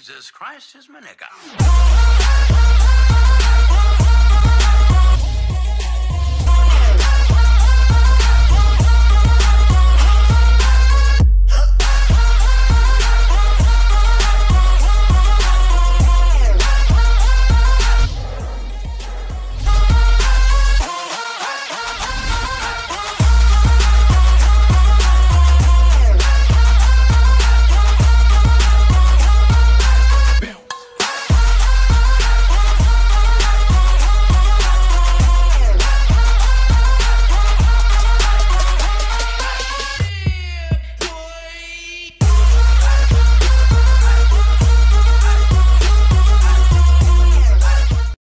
Jesus Christ is my nigga.